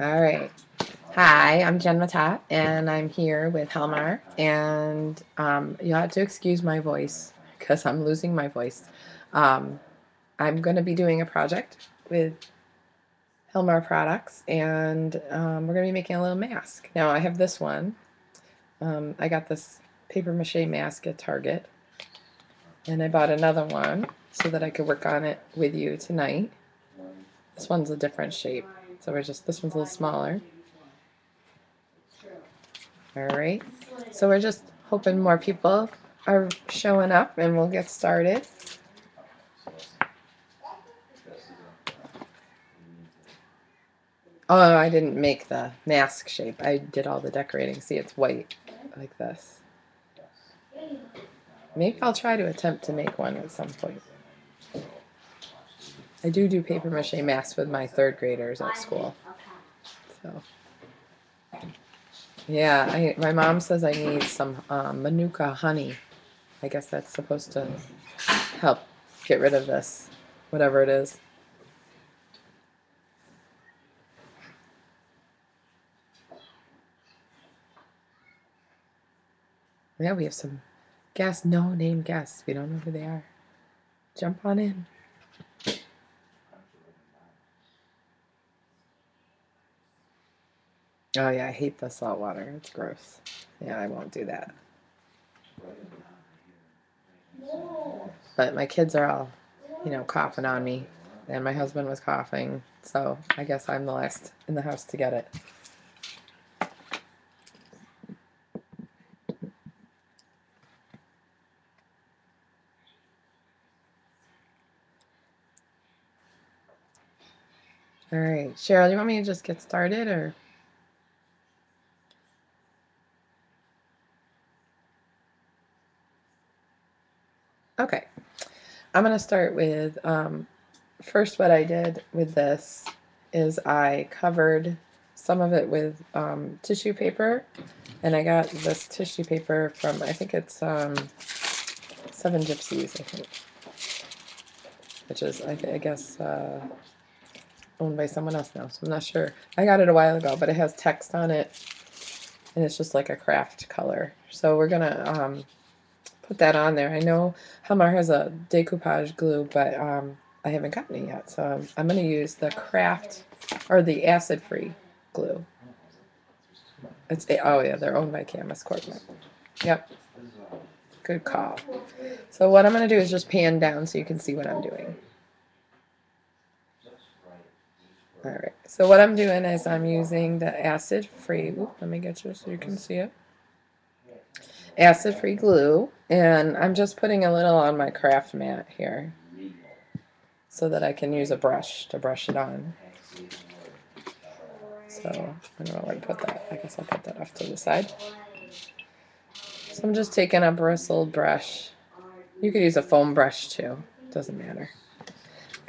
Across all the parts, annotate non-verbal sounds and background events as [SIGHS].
All right. Hi, I'm Jen Matat, and I'm here with Helmar. And um, you have to excuse my voice because I'm losing my voice. Um, I'm going to be doing a project with Helmar Products, and um, we're going to be making a little mask. Now, I have this one. Um, I got this paper mache mask at Target, and I bought another one so that I could work on it with you tonight. This one's a different shape. So we're just, this one's a little smaller. All right. So we're just hoping more people are showing up and we'll get started. Oh, I didn't make the mask shape. I did all the decorating. See, it's white like this. Maybe I'll try to attempt to make one at some point. I do do paper mache masks with my third graders at school. So, yeah, I, my mom says I need some um, Manuka honey. I guess that's supposed to help get rid of this, whatever it is. Yeah, we have some guests, no name guests. We don't know who they are. Jump on in. Oh yeah, I hate the salt water. It's gross. Yeah, I won't do that. But my kids are all, you know, coughing on me, and my husband was coughing, so I guess I'm the last in the house to get it. All right, Cheryl, do you want me to just get started or? Okay, I'm going to start with um, first what I did with this is I covered some of it with um, tissue paper and I got this tissue paper from I think it's um, Seven Gypsies I think. Which is I, I guess uh, owned by someone else now so I'm not sure. I got it a while ago but it has text on it and it's just like a craft color. So we're gonna um, put that on there. I know Helmar has a decoupage glue, but um, I haven't gotten it yet. So I'm, I'm going to use the craft or the acid-free glue. It's oh yeah, they're owned by Camas Corporate. Yep. Good call. So what I'm going to do is just pan down so you can see what I'm doing. All right. So what I'm doing is I'm using the acid-free. Let me get you so you can see it acid-free glue and I'm just putting a little on my craft mat here so that I can use a brush to brush it on. So I don't know where to put that. I guess I'll put that off to the side. So I'm just taking a bristled brush. You could use a foam brush too. Doesn't matter.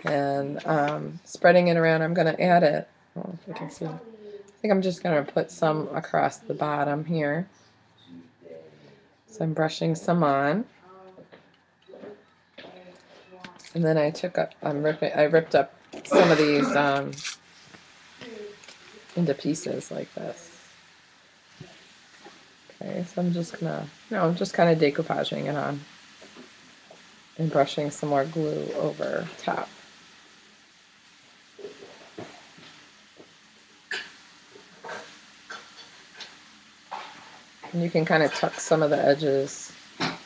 And um, spreading it around, I'm going to add it. Oh, if you can see. I think I'm just going to put some across the bottom here. So I'm brushing some on. And then I took up, I'm ripping, I ripped up some of these um, into pieces like this. Okay, so I'm just gonna, no, I'm just kind of decoupaging it on and brushing some more glue over top. And you can kind of tuck some of the edges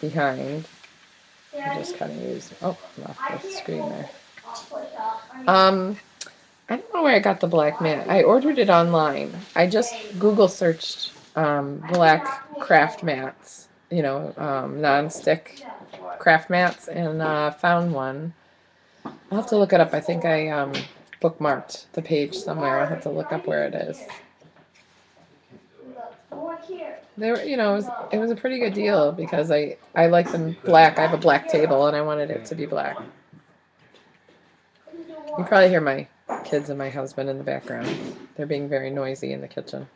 behind. And just kind of use, oh, I'm off the screen there. Um, I don't know where I got the black mat. I ordered it online. I just Google searched um, black craft mats, you know, um, non-stick craft mats, and uh, found one. I'll have to look it up. I think I um, bookmarked the page somewhere. I'll have to look up where it is. They were, you know, it was, it was a pretty good deal because I, I like them black. I have a black table and I wanted it to be black. You probably hear my kids and my husband in the background. They're being very noisy in the kitchen.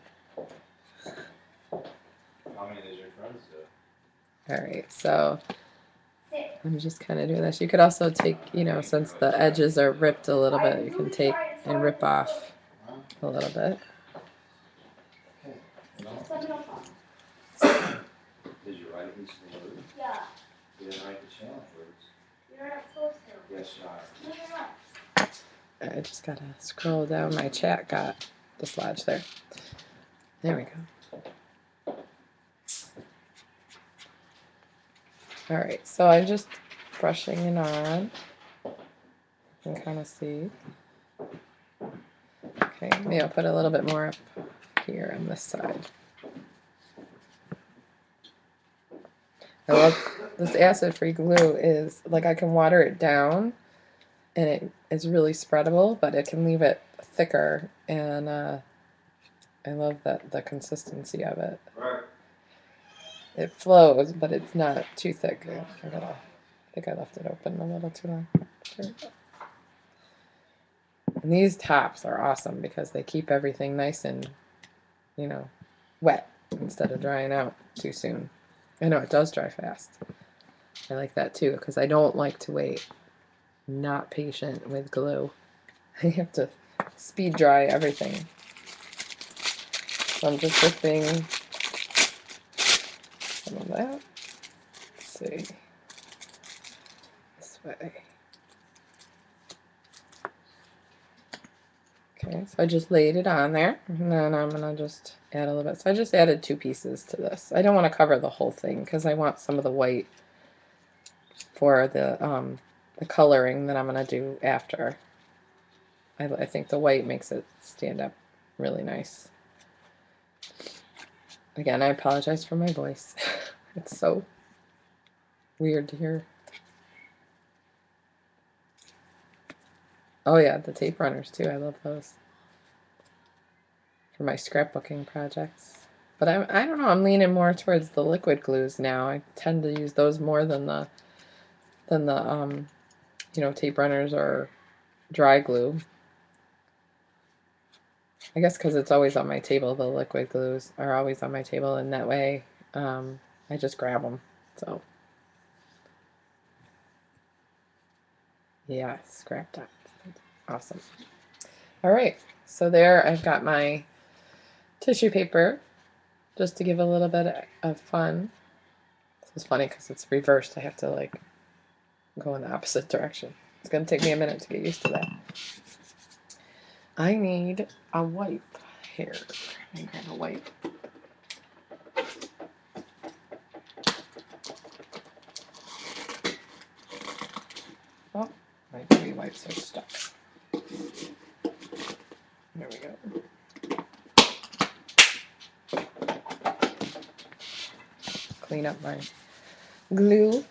All right, so I'm just kind of doing this. You could also take, you know, since the edges are ripped a little bit, you can take and rip off a little bit. No? Did you write these words? Yeah, You didn't write the challenge words. you're not supposed to. Yes, you are. No, you're not. I just gotta scroll down. My chat got dislodged there. There we go. All right, so I'm just brushing it on. You can kind of see. Okay, maybe I'll put a little bit more up here on this side. I love this acid-free glue is like I can water it down and it is really spreadable, but it can leave it thicker and uh, I love that the consistency of it. Right. It flows, but it's not too thick. I gotta, I think I left it open a little too long. There we go. And these tops are awesome because they keep everything nice and, you know, wet instead of drying out too soon. I know it does dry fast. I like that too because I don't like to wait. Not patient with glue. [LAUGHS] I have to speed dry everything. So I'm just whipping some of that. Let's see. This way. Okay, so I just laid it on there, and then I'm gonna just add a little bit. So I just added two pieces to this. I don't want to cover the whole thing because I want some of the white for the um, the coloring that I'm gonna do after. I, I think the white makes it stand up really nice. Again, I apologize for my voice. [LAUGHS] it's so weird to hear. Oh yeah, the tape runners too. I love those for my scrapbooking projects. But I'm I don't know. I'm leaning more towards the liquid glues now. I tend to use those more than the than the um, you know, tape runners or dry glue. I guess because it's always on my table. The liquid glues are always on my table, and that way um, I just grab them. So yeah, scrap that. Awesome. All right, so there I've got my tissue paper just to give a little bit of fun. This is funny because it's reversed. I have to like go in the opposite direction. It's going to take me a minute to get used to that. I need a wipe here. Me grab a wipe. Oh, my baby wipes are stuck. There we go. Clean up my glue.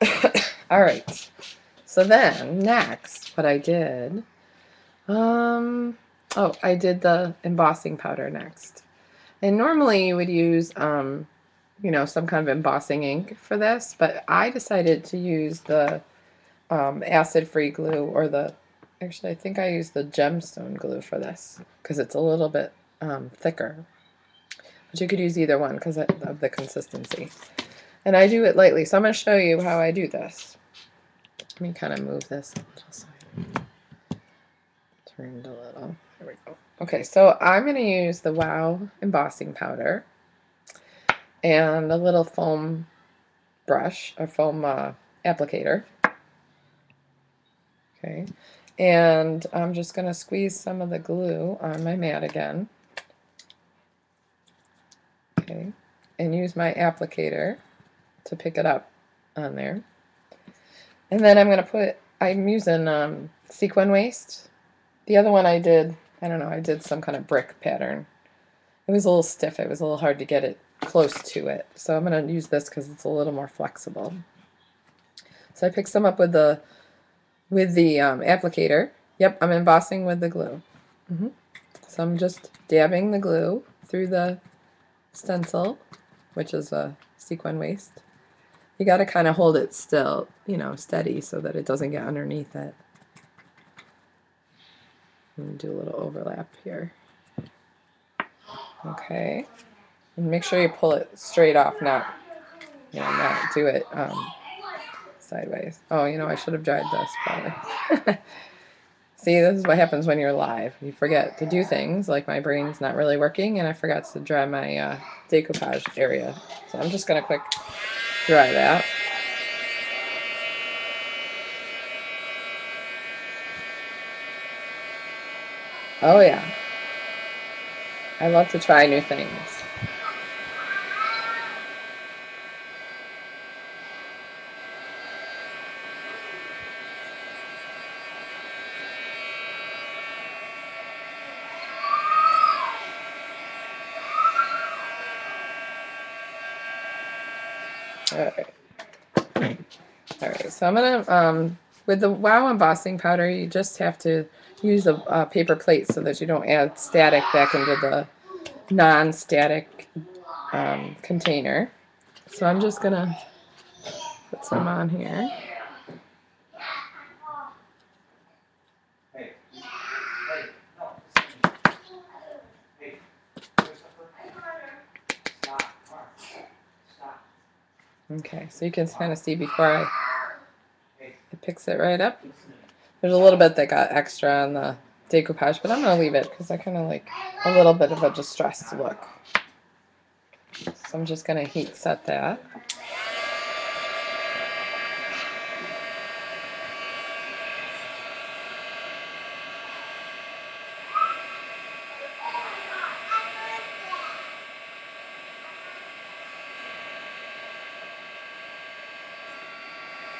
[COUGHS] All right. So then next, what I did, um, oh, I did the embossing powder next. And normally you would use, um, you know, some kind of embossing ink for this, but I decided to use the um, acid-free glue or the, actually I think I used the gemstone glue for this because it's a little bit um, thicker. But you could use either one because of the consistency. And I do it lightly, so I'm going to show you how I do this. Let me kind of move this I turned a little. There we go. Okay, so I'm going to use the Wow embossing powder and a little foam brush, a foam uh, applicator. Okay, and I'm just going to squeeze some of the glue on my mat again. Okay, and use my applicator to pick it up on there. And then I'm going to put, I'm using um, sequin waste. The other one I did, I don't know, I did some kind of brick pattern. It was a little stiff. It was a little hard to get it close to it. So I'm going to use this because it's a little more flexible. So I picked some up with the with the um, applicator. Yep, I'm embossing with the glue. Mm -hmm. So I'm just dabbing the glue through the stencil, which is a sequin waste. You got to kind of hold it still, you know, steady so that it doesn't get underneath it. And do a little overlap here. Okay. And make sure you pull it straight off, not, you know, not do it um, sideways. Oh, you know, I should have dried this probably. [LAUGHS] See, this is what happens when you're live. You forget to do things, like my brain's not really working, and I forgot to dry my uh, decoupage area. So I'm just gonna quick dry that. Oh yeah. I love to try new things. Alright. Alright, so I'm gonna, um, with the WOW embossing powder, you just have to use a, paper plate so that you don't add static back into the non-static um, container. So I'm just gonna put some on here. To. Okay, so you can kind of see before I picks it right up. to. There's a little bit that got extra on the decoupage, but I'm gonna leave it because I kind of like a little bit of a distressed look. So I'm just gonna heat set that.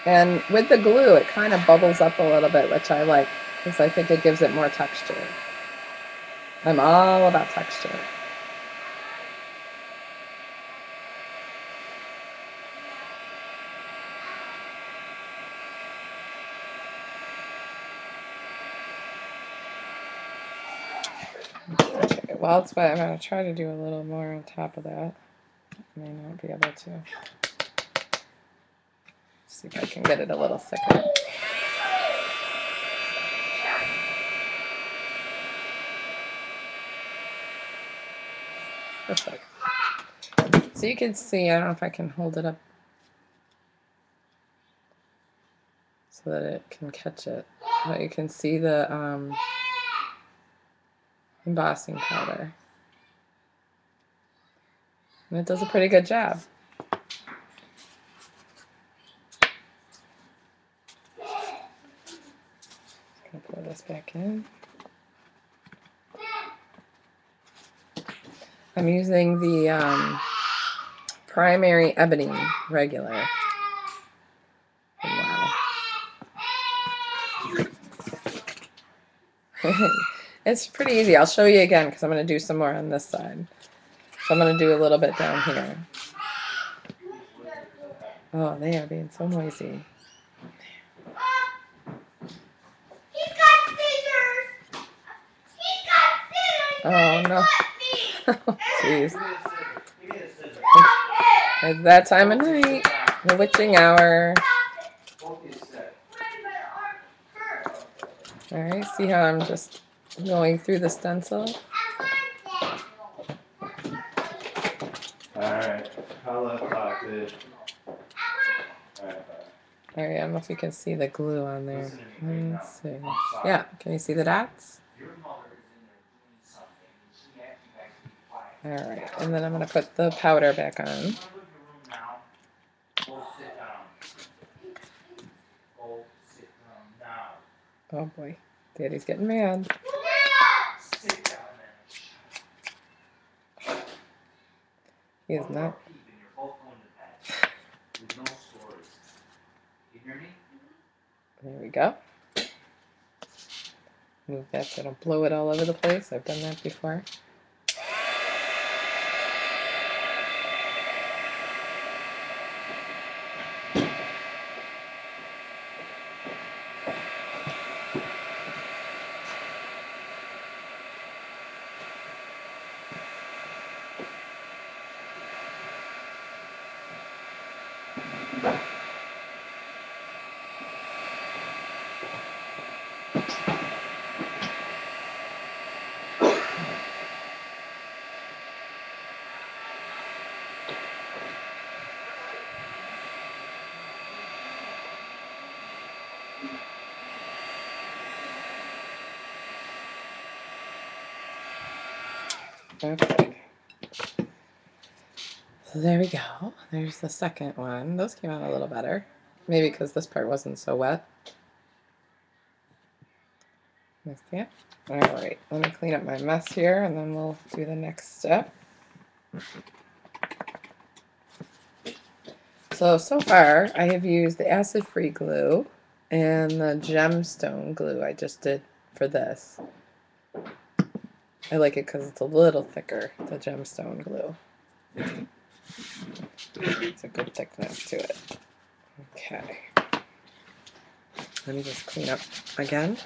And with the glue, it kind of bubbles up a little bit, which I like because I think it gives it more texture. I'm all about texture. Well, what I'm going to try to do a little more on top of that. I May not be able to. See if I can get it a little thicker. Perfect. So you can see, I don't know if I can hold it up so that it can catch it. But you can see the um, embossing powder. And it does a pretty good job. Gonna in. I'm using the um, primary ebony regular. Wow. [LAUGHS] it's pretty easy. I'll show you again because I'm going to do some more on this side. So I'm going to do a little bit down here. Oh, they are being so noisy. He's got scissors. He's got scissors. Oh, no. Let me. Jeez. Give me a scissor, give me a scissor. no. it. It's that time of night. The witching hour. Stop it. Both is set. Wait, my arm hurts. All right, see how I'm just going through the stencil? Alright, color pocket. Alright, All right, I don't know if you can see the glue on there. Listen to me right Let's see. now. I'm sorry. Yeah, can you see the dots? Your mother is in there doing something, and she asked you guys to be quiet. All right, and then I'm gonna put the powder back on. To. Oh boy, Daddy's getting mad. He is not. going to? There we go. Move that so I don't blow it all over the place. I've done that before. Okay. So there we go. There's the second one. Those came out a little better. Maybe because this part wasn't so wet. All right, let me clean up my mess here and then we'll do the next step. So, so far I have used the acid-free glue and the gemstone glue I just did for this. I like it because it's a little thicker, the gemstone glue. It's a good thickness to it. Okay. Let me just clean up again.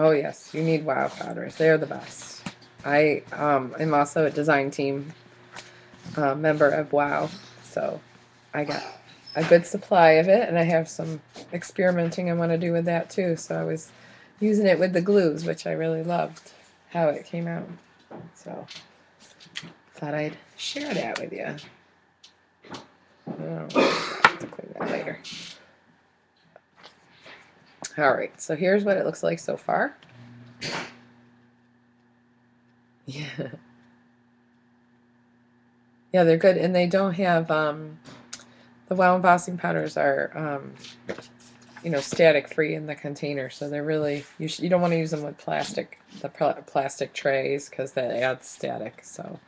Oh yes, you need wow powders. They're the best. I um, am also a design team uh, member of WoW, so I got a good supply of it, and I have some experimenting I want to do with that too. So I was using it with the glues, which I really loved how it came out. So thought I'd share that with you. Oh, I have to clean that later. All right, so here's what it looks like so far. Yeah. Yeah, they're good, and they don't have um, the wow embossing powders are um, you know static free in the container, so they're really you you don't want to use them with plastic the pl- plastic trays because that adds static. So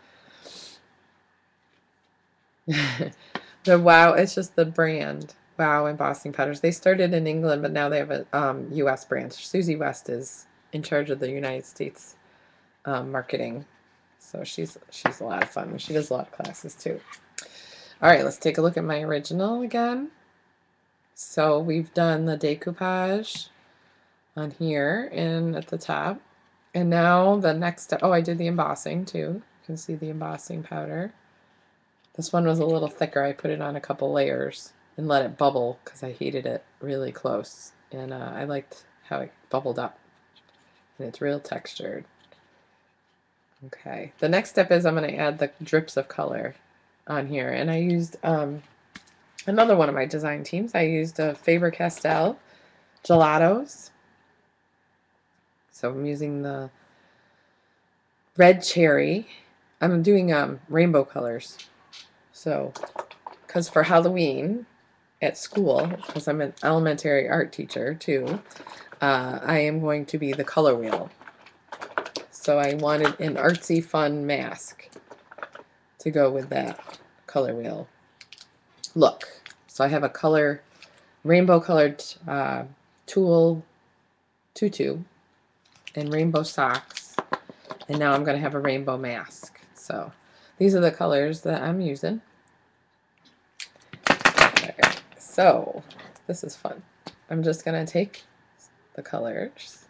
[LAUGHS] the wow, it's just the brand wow embossing powders. They started in England, but now they have a um, U.S. branch. Susie West is in charge of the United States um, marketing. So she's she's a lot of fun. She does a lot of classes too. All right, let's take a look at my original again. So we've done the decoupage on here and at the top. And now the next oh, I did the embossing too. You can see the embossing powder. This one was a little thicker. I put it on a couple layers and let it bubble because I heated it really close. And uh, I liked how it bubbled up. And it's real textured. Okay, the next step is I'm going to add the drips of color on here. And I used um, another one of my design teams. I used a Faber-Castell gelatos. So I'm using the red cherry. I'm doing um, rainbow colors. So, because for Halloween at school, because I'm an elementary art teacher too, uh, I am going to be the color wheel. So I wanted an artsy fun mask to go with that color wheel look. So I have a color, rainbow colored uh, tulle tutu and rainbow socks. And now I'm going to have a rainbow mask. So these are the colors that I'm using. So this is fun. I'm just going to take the colors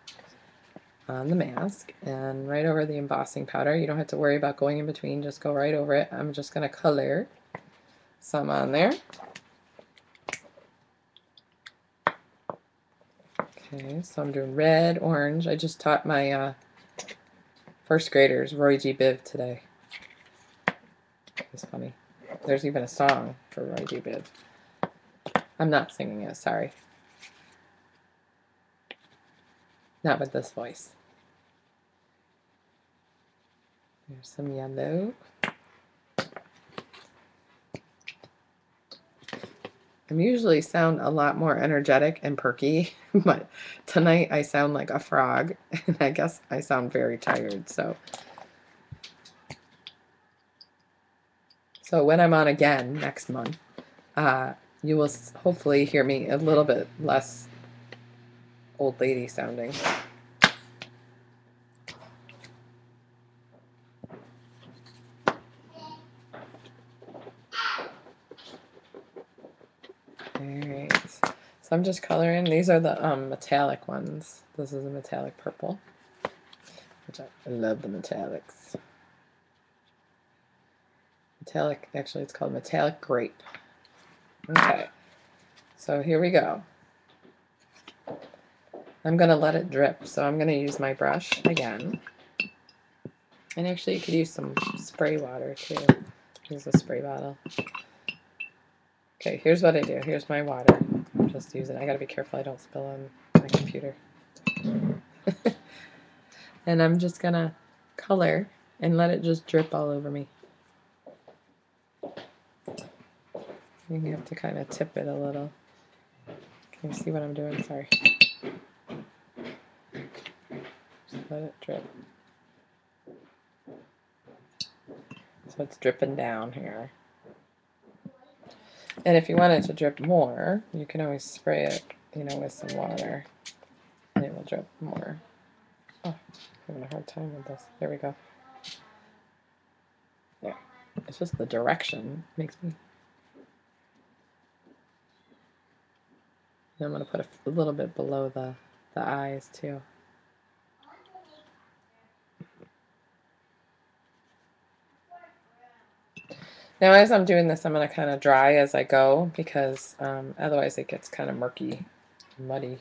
on the mask and right over the embossing powder. You don't have to worry about going in between, just go right over it. I'm just going to color some on there. Okay, so I'm doing red, orange. I just taught my uh, first graders Roy G. Biv today. It's funny. There's even a song for Roy G. Biv. I'm not singing it, sorry. Not with this voice. There's some yellow. I'm usually sound a lot more energetic and perky, [LAUGHS] but tonight I sound like a frog, [LAUGHS] and I guess I sound very tired. So, so when I'm on again next month, uh, you will hopefully hear me a little bit less old lady sounding. Alright, so I'm just coloring. These are the um, metallic ones. This is a metallic purple, which I, I love the metallics. Metallic, actually it's called metallic grape. Okay, so here we go. I'm going to let it drip, so I'm going to use my brush again. And actually you could use some spray water too. Use a spray bottle. Okay, here's what I do. Here's my water. I'm just using. I gotta be careful I don't spill on my computer. [LAUGHS] and I'm just gonna color and let it just drip all over me. You have to kind of tip it a little. Can you see what I'm doing? Sorry. Just let it drip. So it's dripping down here. And if you want it to drip more, you can always spray it, you know, with some water. And it will drip more. Oh, having a hard time with this. There we go. There. It's just the direction makes me. And I'm gonna put a, a little bit below the the eyes too. Now, as I'm doing this, I'm going to kind of dry as I go because um, otherwise it gets kind of murky, muddy.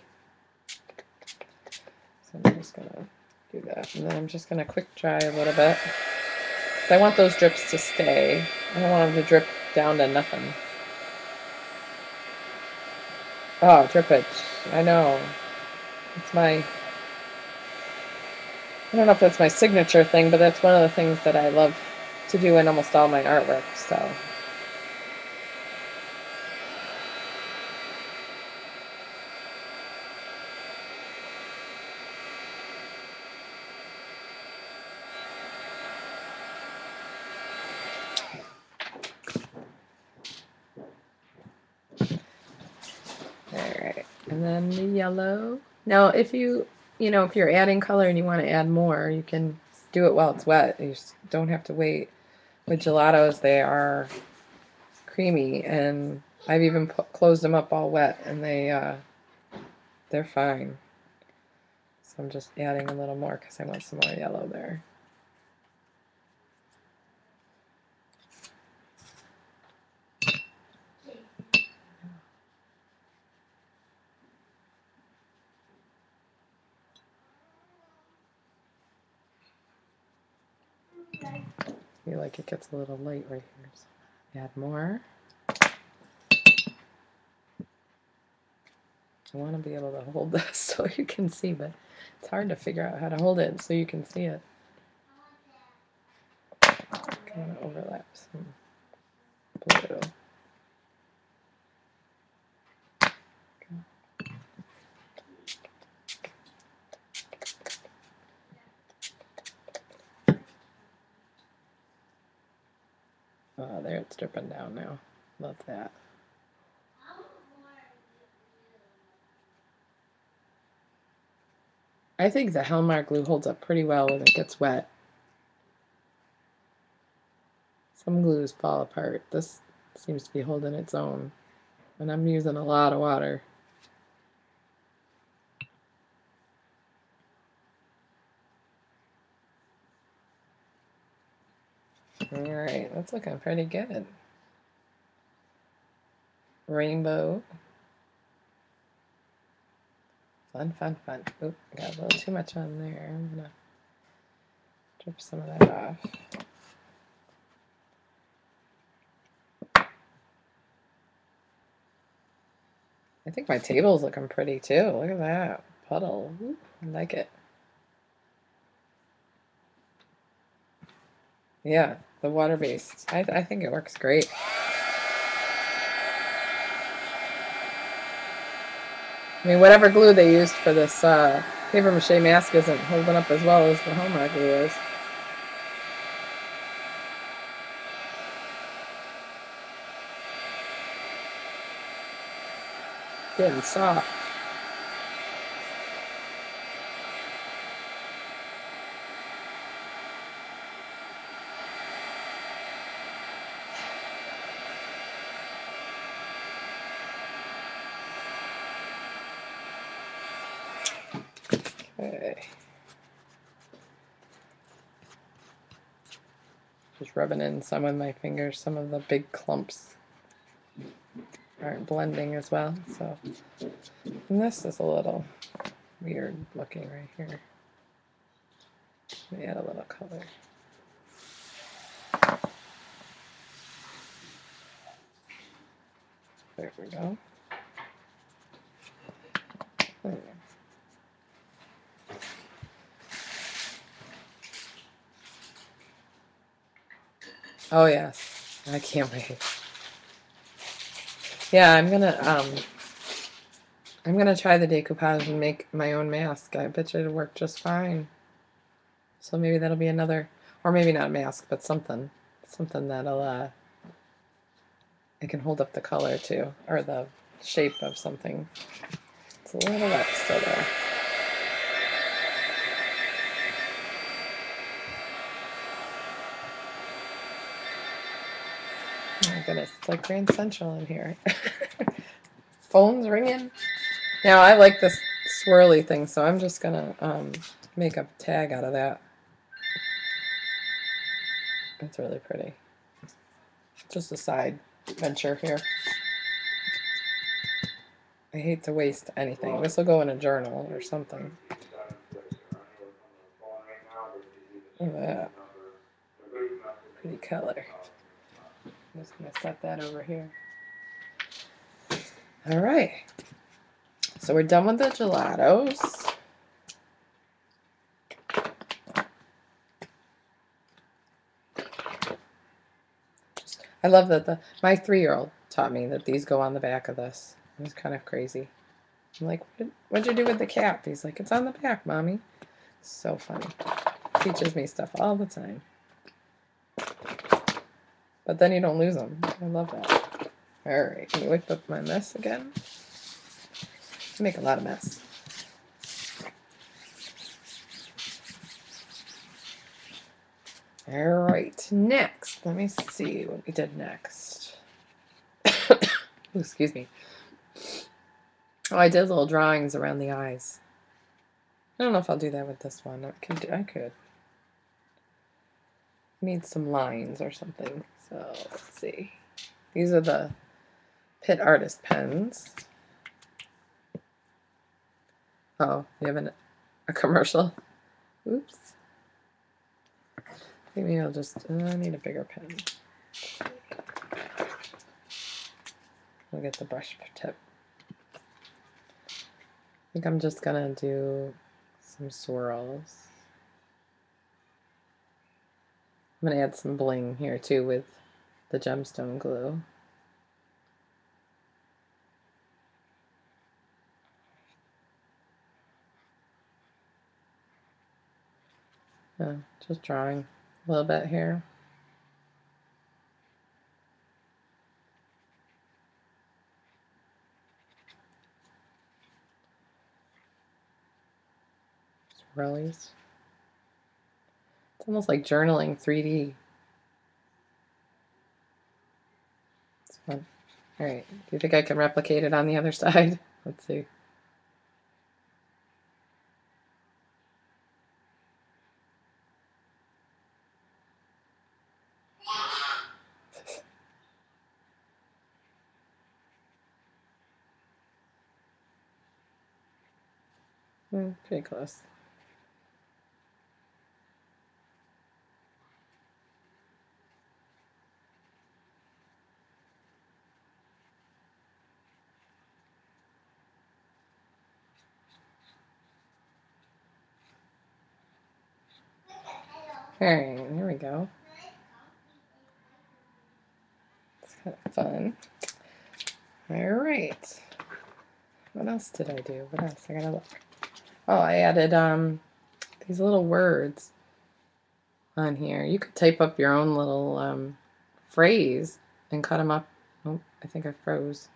So I'm just going to do that. And then I'm just going to quick dry a little bit. I want those drips to stay. I don't want them to drip down to nothing. Oh, drippage. I know. It's my. I don't know if that's my signature thing, but that's one of the things that I love to do in almost all my artwork, so. Alright, and then the yellow. Now, if you, you know, if you're adding color and you want to add more, you can do it while it's wet. You just don't have to wait. With gelatos, they are creamy, and I've even closed them up all wet, and they uh, they're fine. So I'm just adding a little more because I want some more yellow there. Feel like it gets a little light right here. So add more. I want to be able to hold [LAUGHS] this so you can see, but it's hard to figure out how to hold it so you can see it. Kind of overlap hmm some blue. Oh, there it's dripping down now. Love that. I think the Helmar glue holds up pretty well when it gets wet. Some glues fall apart. This seems to be holding its own. And I'm using a lot of water. Alright, that's looking pretty good. Rainbow. Fun, fun, fun. Oop, got a little too much on there. I'm gonna drip some of that off. I think my table's looking pretty too. Look at that puddle. I like it. Yeah, the water based. I, I think it works great. I mean, whatever glue they used for this uh, paper mache mask isn't holding up as well as the Helmar glue is. Getting soft. Okay. Just rubbing in some with my fingers. Some of the big clumps aren't blending as well. So, and this is a little weird looking right here. Let me add a little color. There we go. There. Oh yes, I can't wait. Yeah, I'm gonna um, I'm gonna try the decoupage and make my own mask. I bet you it'll work just fine. So maybe that'll be another, or maybe not a mask, but something, something that'll uh, I can hold up the color too, or the shape of something. It's a little wet still there. Goodness, it's like Grand Central in here. [LAUGHS] Phone's ringing. Now I like this swirly thing, so I'm just gonna um, make a tag out of that. That's really pretty. Just a side venture here. I hate to waste anything. This will go in a journal or something. Look at that. Pretty color. I'm just gonna set that over here. All right. So we're done with the gelatos. I love that the my three year old taught me that these go on the back of this. It was kind of crazy. I'm like, what, what'd you do with the cap? He's like, it's on the back, mommy. So funny. Teaches me stuff all the time. But then you don't lose them. I love that. All right, can you wipe up my mess again? I make a lot of mess. All right, next, let me see what we did next. [COUGHS] Ooh, excuse me. Oh, I did little drawings around the eyes. I don't know if I'll do that with this one. I could. I could. Need some lines or something. So let's see. These are the PITT Artist pens. Oh, you have an, a commercial? Oops. Maybe I'll just, uh, I need a bigger pen. I'll get the brush tip. I think I'm just gonna do some swirls. I'm gonna add some bling here too with the gemstone glue. Yeah, just drawing a little bit here. Swirlies. It's almost like journaling 3D. It's fun. All right. Do you think I can replicate it on the other [LAUGHS] side? Let's see. Mm, pretty close. Alright, here we go. It's kind of fun. Alright. What else did I do? What else? I gotta look. Oh, I added um these little words on here. You could type up your own little um, phrase and cut them up. Oh, I think I froze.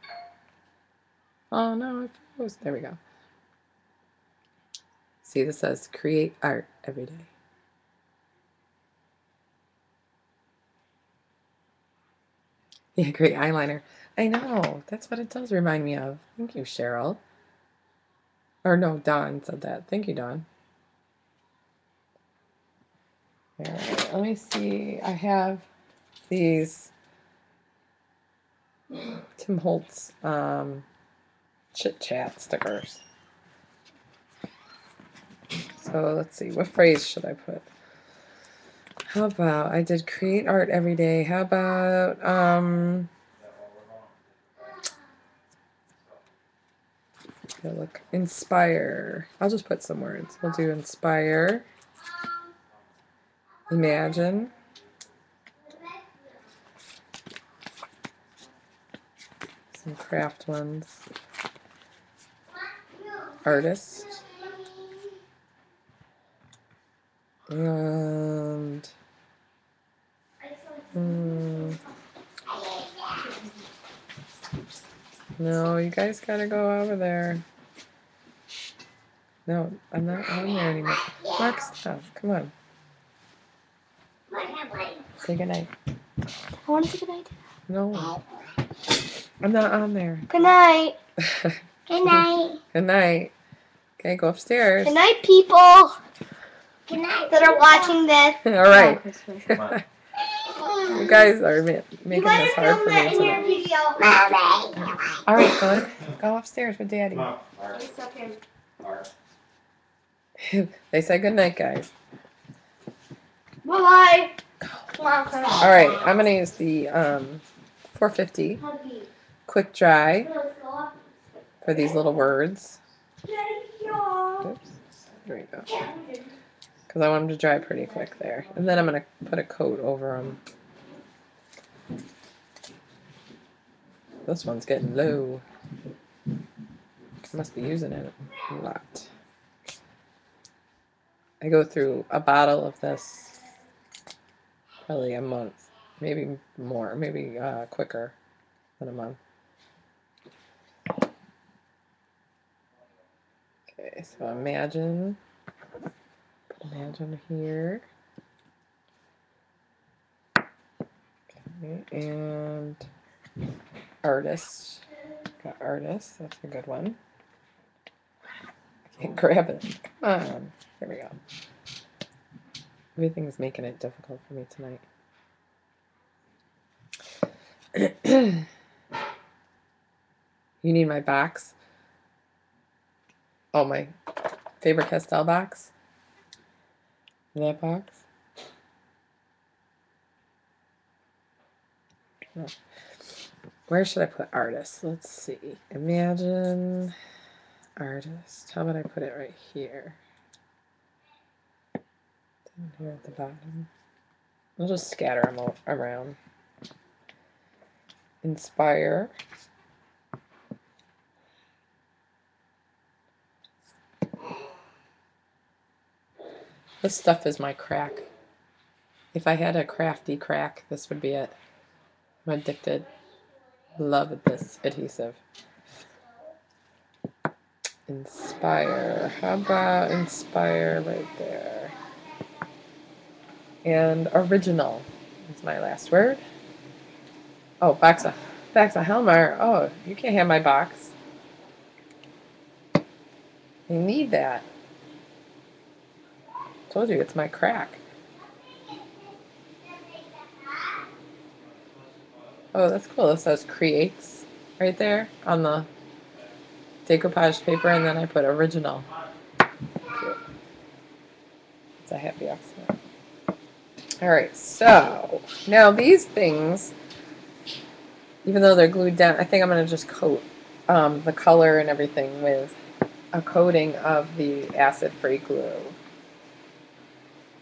Oh no, I froze. There we go. See, this says create art every day. [LAUGHS] Yeah, great eyeliner. I know. That's what it does remind me of. Thank you, Cheryl. Or no, Don said that. Thank you, Don. All right, let me see. I have these Tim Holtz um, chit chat stickers. So let's see. What phrase should I put? How about I did create art every day? How about um look. Inspire. I'll just put some words. We'll do inspire. Imagine. Some craft ones. Artist. And. Hmm, no, you guys gotta go over there. No, I'm not on there anymore. Mark, stop. Come on. Say goodnight. I want to say good night. No. I'm not on there. Good night. [LAUGHS] Good night. Good night. Okay, go upstairs. Good night, people. Good night. That are watching this. [LAUGHS] All right. Come on. You guys are ma- making you better this hard film for that me in your video. All right, go go upstairs with Daddy. Come on, Mark, It's okay. Mark. [LAUGHS] they say good night, guys. Bye bye. Come on, come on. All right, I'm gonna use the um, 450 quick dry for these little words. Oops, there we go. Because I want them to dry pretty quick there, and then I'm gonna put a coat over them. This one's getting low. Must be using it a lot. I go through a bottle of this probably a month, maybe more, maybe uh, quicker than a month. Okay, so imagine, imagine here. Okay, and artist, got artist, that's a good one. I can't grab it, come on, here we go. Everything's making it difficult for me tonight. you need my box? Oh, my Faber Castell box? That box? No. Where should I put artist? Let's see. Imagine artist. How about I put it right here? Down here at the bottom. I'll just scatter them all around. Inspire. This stuff is my crack. If I had a crafty crack, this would be it. I'm addicted. Love this adhesive. Inspire. How about inspire right there? And original is my last word. Oh, box of, box of Helmar. Oh, you can't have my box. I need that. Told you it's my crack. Oh, that's cool. It says creates right there on the decoupage paper, and then I put original. Cute. It's a happy accident. All right, so now these things, even though they're glued down, I think I'm going to just coat um, the color and everything with a coating of the acid-free glue.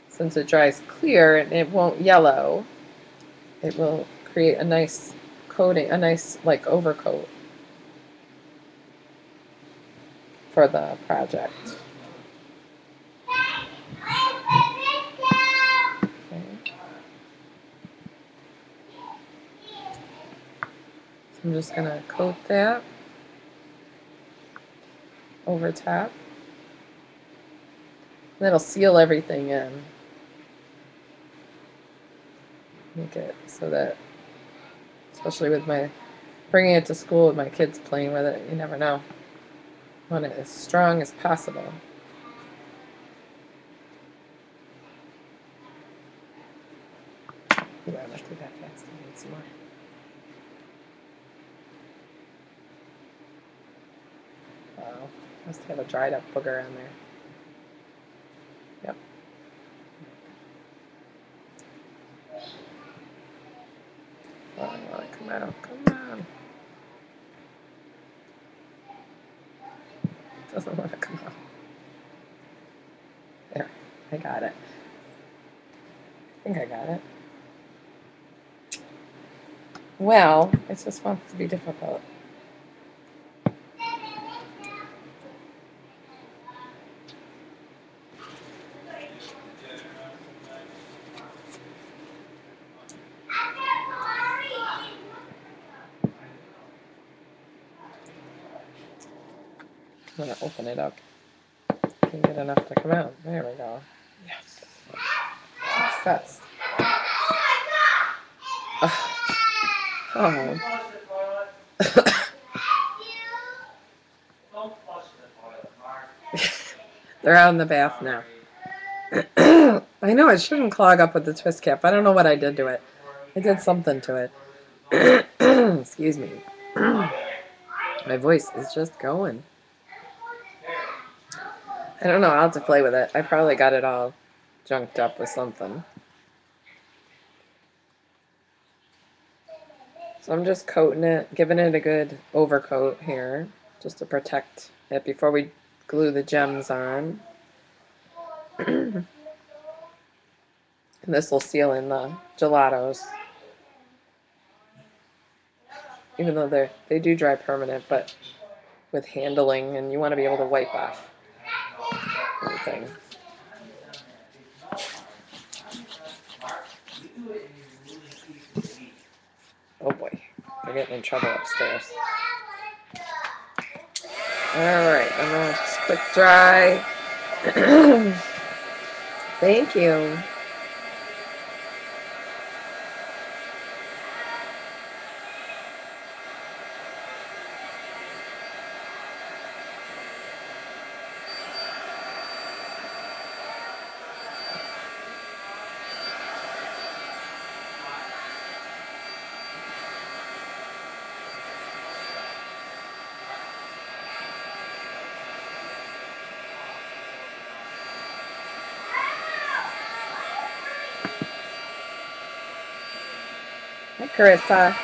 Since it dries clear and it won't yellow, it will create a nice coating, a nice like overcoat for the project. Okay. I'm just gonna coat that over top. That'll seal everything in. Make it so that, especially with my bringing it to school with my kids playing with it, you never know. Want it as strong as possible. Must have a dried up booger on there. Yep. Uh, Oh, come on, on. Doesn't want to come out. There, I got it. I think I got it. Well, it just wants to be difficult. I'm gonna open it up. Can get enough to come out. There we go. Yes. Success. Ugh. Oh. Don't flush the toilet. Don't flush the toilet, Mark. They're out in the bath now. [CLEARS THROAT] I know it shouldn't clog up with the twist cap. I don't know what I did to it. I did something to it. [CLEARS THROAT] Excuse me. [CLEARS THROAT] My voice is just going. I don't know. I'll have to play with it. I probably got it all junked up with something. So I'm just coating it, giving it a good overcoat here, just to protect it before we glue the gems on. And this will seal in the gelatos. Even though they they do dry permanent, but with handling, and you want to be able to wipe off everything. Oh boy, they're getting in trouble upstairs. All right, I'm gonna quick dry. [CLEARS THROAT] Thank you. Carissa.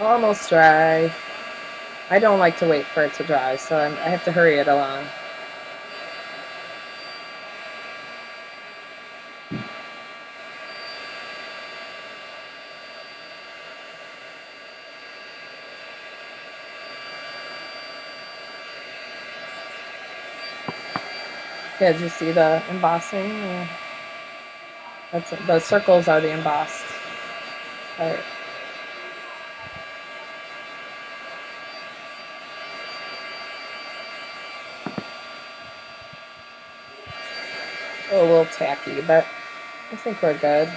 Almost dry. I don't like to wait for it to dry, so I'm, I have to hurry it along. Yeah, did you see the embossing? Yeah. That's the circles are the embossed. Part. A little tacky, but I think we're good.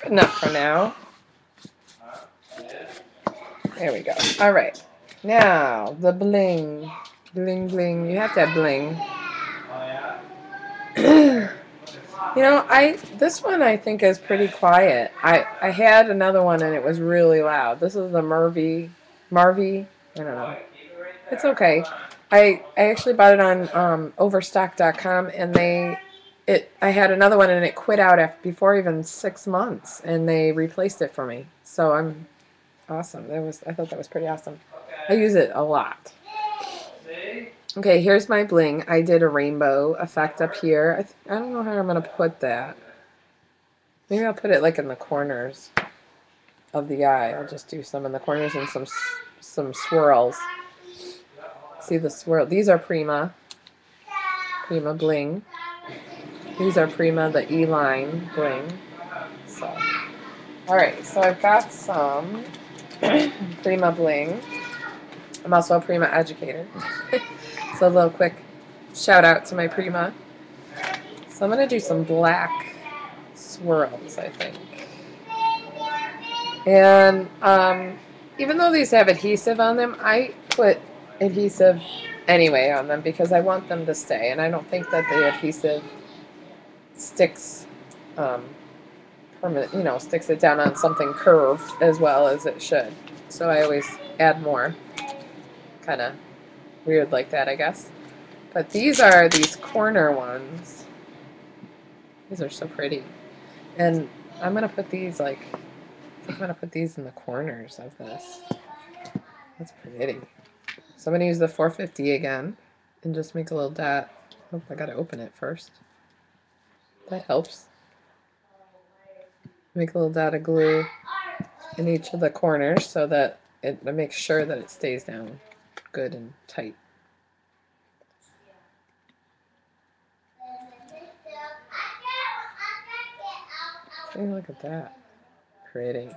Good enough for now. There we go. All right. Now the bling, bling, bling. You have to have bling. Oh, yeah? [CLEARS THROAT] You know, I this one I think is pretty quiet. I I had another one and it was really loud. This is the Mervy, Marvy. I don't know. It's okay. I I actually bought it on um, Overstock.com and they it I had another one and it quit out after before even six months and they replaced it for me. So I'm awesome. That was I thought that was pretty awesome. I use it a lot. Okay, here's my bling. I did a rainbow effect up here. I, th- I don't know how I'm going to put that. Maybe I'll put it like in the corners of the eye. I'll just do some in the corners and some some swirls. See the swirl? These are Prima. Prima bling. These are Prima, the E-line bling. So, all right. So I've got some [CLEARS THROAT] Prima bling. I'm also a Prima educator. [LAUGHS] so a little quick shout out to my Prima. So I'm gonna do some black swirls, I think. And um, even though these have adhesive on them, I put adhesive anyway on them because I want them to stay, and I don't think that the adhesive sticks um, permanent, you know, sticks it down on something curved as well as it should. So I always add more. kind of weird like that, I guess. But these are these corner ones. These are so pretty. And I'm going to put these like, I'm going to put these in the corners of this. That's pretty. So I'm going to use the 450 again and just make a little dot. Oh, I got to open it first. That helps. Make a little dot of glue in each of the corners so that it makes sure that it stays down good and tight. See, look at that. Pretty.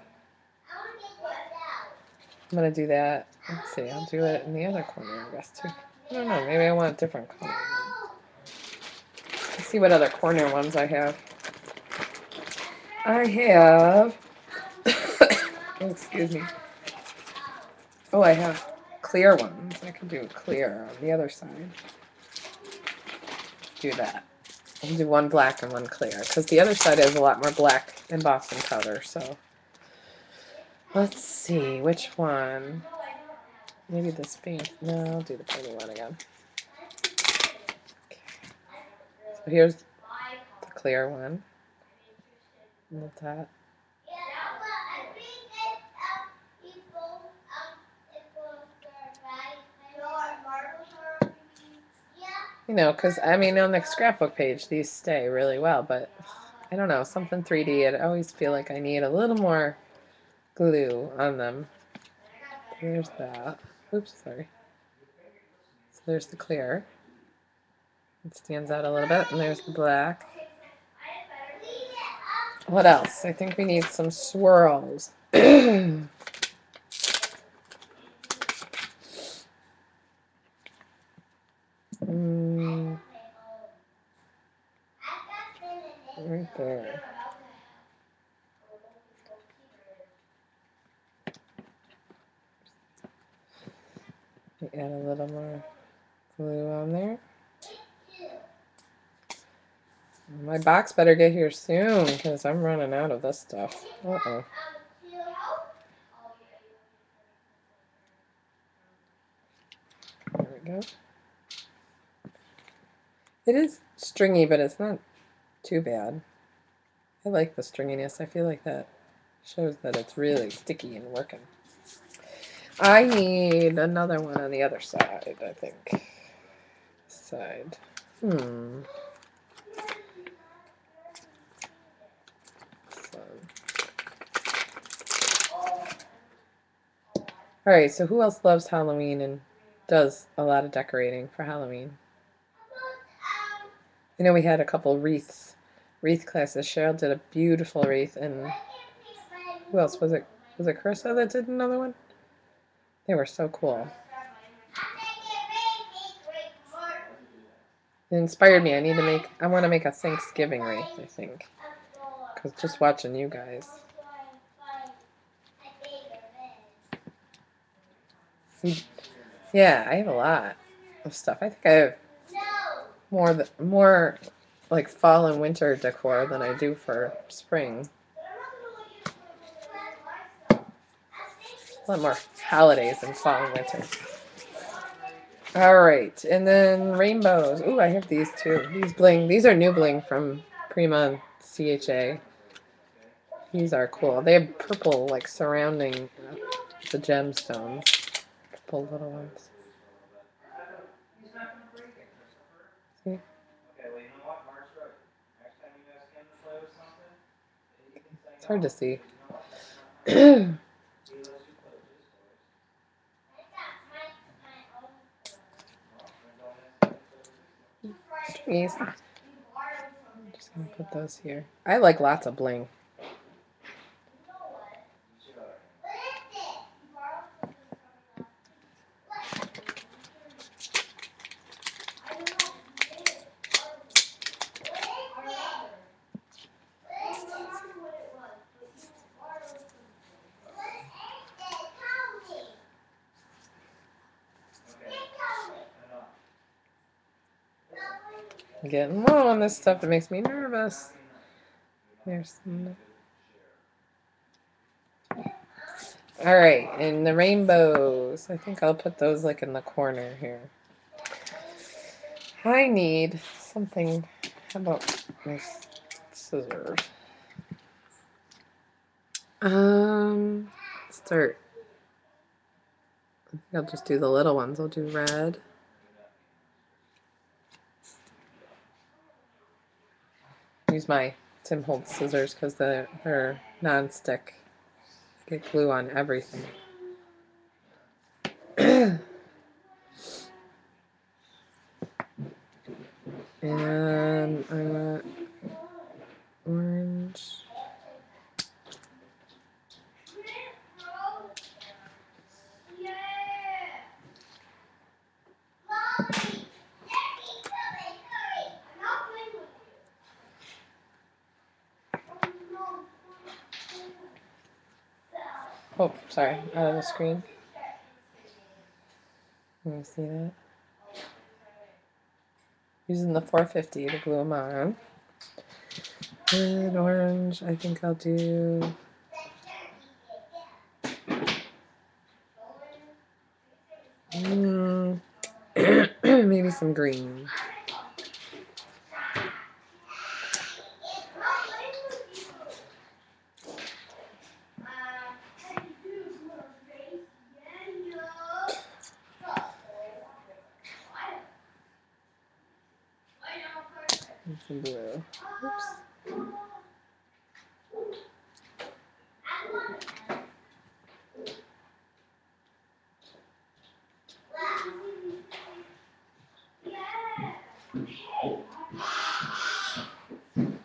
I'm gonna do that. Let's see, I'll do it in the other corner, I guess, too. I don't know, maybe I want a different color. Let's see what other corner ones I have. I have, [COUGHS] excuse me. Oh, I have clear ones. I can do clear on the other side. Do that. I'll do one black and one clear because the other side has a lot more black embossing powder. So let's see which one. Maybe this pink. No, I'll do the painty one again. Okay. So here's the clear one. At that. You know, because I mean, on the scrapbook page, these stay really well, but I don't know, something 3D, I always feel like I need a little more glue on them. There's that. Oops, sorry. So there's the clear. It stands out a little bit, and there's the black. What else? I think we need some swirls. [CLEARS THROAT] Mm, right there. We add a little more glue on there. My box better get here soon because I'm running out of this stuff. Uh oh. There we go. It is stringy, but it's not too bad. I like the stringiness. I feel like that shows that it's really sticky and working. I need another one on the other side, I think. Side. Hmm. Alright, so who else loves Halloween and does a lot of decorating for Halloween? I know we had a couple wreaths, wreath classes. Cheryl did a beautiful wreath, and who else was it? Was it Carissa that did another one? They were so cool. It inspired me. I need to make. I want to make a Thanksgiving wreath. I think, because just watching you guys. Yeah, I have a lot of stuff. I think I have more more like fall and winter decor than I do for spring. A lot more holidays than fall and winter. All right, and then rainbows. Ooh, I have these too. These bling. These are new bling from Prima CHA. These are cool. They have purple like surrounding the gemstones. Purple little ones. See? It's hard to see. [CLEARS THROAT] Trees. Just gonna put those here. I like lots of bling. Getting low on this stuff that makes me nervous. There's some. All right, and the rainbows. I think I'll put those like in the corner here. I need something. How about my scissors? Um, start. I think I'll just do the little ones. I'll do red. Use my Tim Holtz scissors because they're, they're non-stick. Get glue on everything. [CLEARS THROAT] and uh, orange. Oh, sorry, out of the screen. Can you see that? Using the 450 to glue them on. And orange, I think I'll do. Mm, [CLEARS THROAT] maybe some green. Blue. Oops.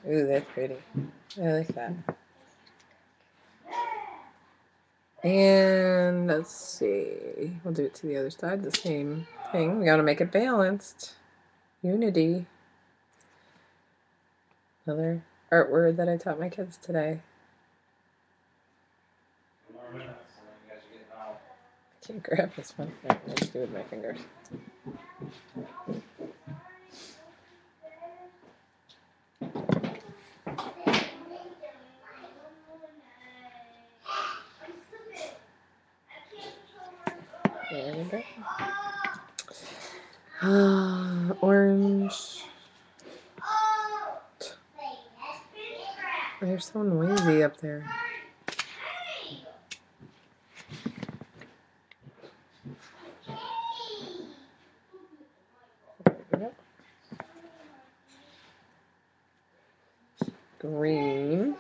Ooh, that's pretty. I like that. And let's see. We'll do it to the other side. The same thing. We gotta make it balanced. Unity. Another art word that I taught my kids today. I can't grab this one. I'll just do it with my fingers. Ah, [SIGHS] orange. They're so noisy up there. Green.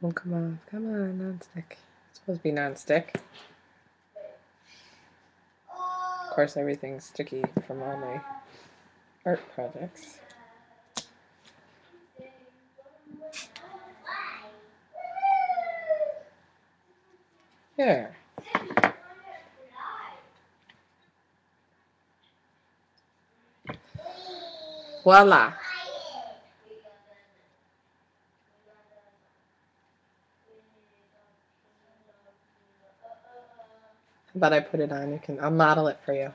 Won't come off. Come on, non-stick. It's supposed to be non-stick. Of course, everything's sticky from all my art projects. There. Voila. But I put it on. You can. I'll model it for you.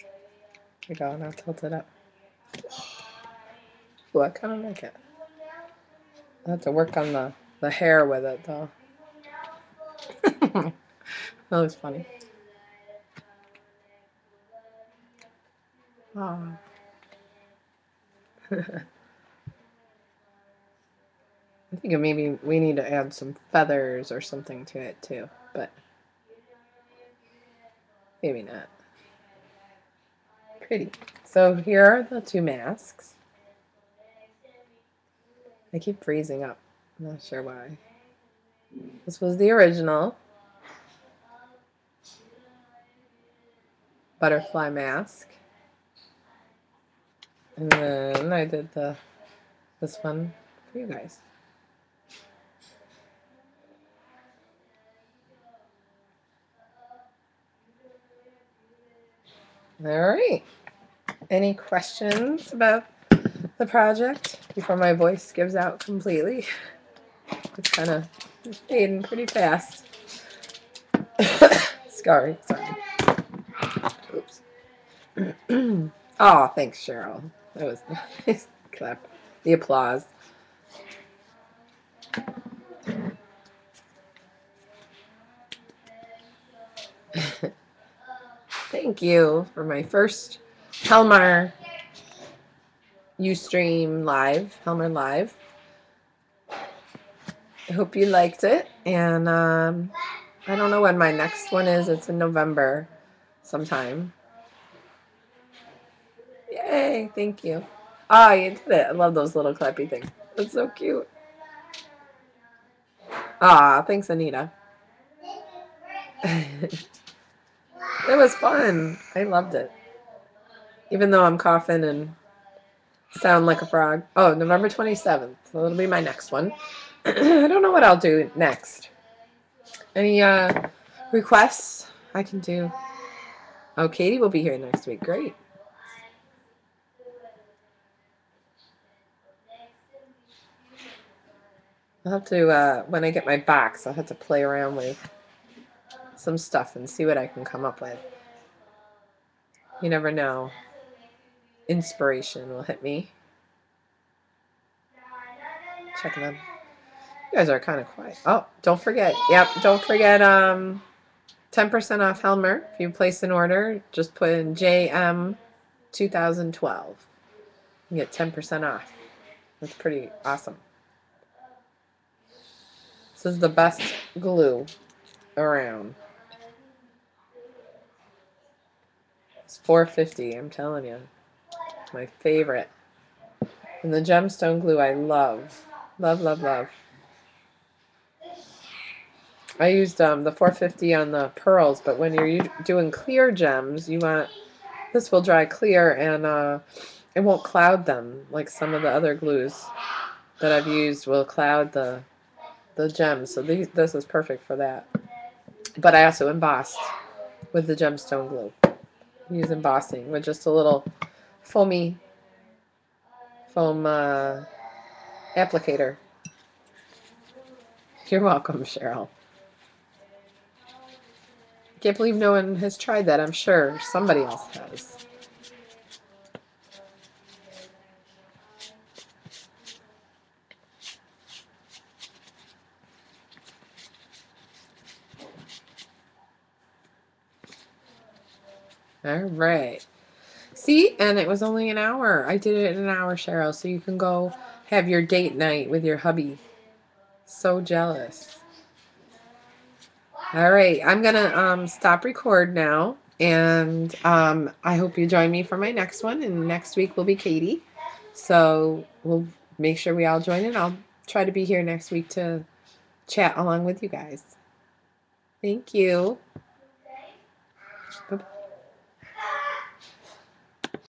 Here you go. Now tilt it up. Ooh, I kind of like it. I have to work on the the hair with it though. [LAUGHS] that was funny. Aw. Ah. [LAUGHS] I think maybe we need to add some feathers or something to it too, but maybe not. Pretty. So here are the two masks. I keep freezing up. I'm not sure why. This was the original butterfly mask. And then I did the this one for you guys. All right. Any questions about the project before my voice gives out completely? It's kind of fading pretty fast. [COUGHS] sorry, sorry. Oops. [COUGHS] oh, thanks, Cheryl. That was [LAUGHS] nice. Clap. The applause. Thank you for my first Helmar Ustream live, Helmar live. I hope you liked it, and um, I don't know when my next one is. It's in November, sometime. Yay! Thank you. Ah, you did it. I love those little clappy things. That's so cute. Ah, thanks, Anita. [LAUGHS] it was fun. I loved it. Even though I'm coughing and sound like a frog. Oh, November 27th. So that'll be my next one. [CLEARS THROAT] I don't know what I'll do next. Any uh, requests I can do? Oh, Katie will be here next week. Great. I'll have to, uh, when I get my box, I'll have to play around with some stuff and see what I can come up with. You never know. Inspiration will hit me. Checking them. You guys are kind of quiet. Oh, don't forget. Yep, don't forget um 10% off Helmar. If you place an order, just put in JM 2012. You get 10% off. That's pretty awesome. This is the best glue around. It's 450, I'm telling you. My favorite. And the gemstone glue I love. Love, love, love. I used um, the 450 on the pearls, but when you're doing clear gems, you want this will dry clear and uh, it won't cloud them like some of the other glues that I've used will cloud the the gems. So these, this is perfect for that. But I also embossed with the gemstone glue. Use embossing with just a little foamy foam uh, applicator. You're welcome, Cheryl. Can't believe no one has tried that. I'm sure somebody else has. All right. See, and it was only an hour. I did it in an hour, Cheryl, so you can go have your date night with your hubby. So jealous. All right, I'm gonna um, stop record now, and um, I hope you join me for my next one. And next week will be Katie, so we'll make sure we all join in. I'll try to be here next week to chat along with you guys. Thank you. Bye-bye.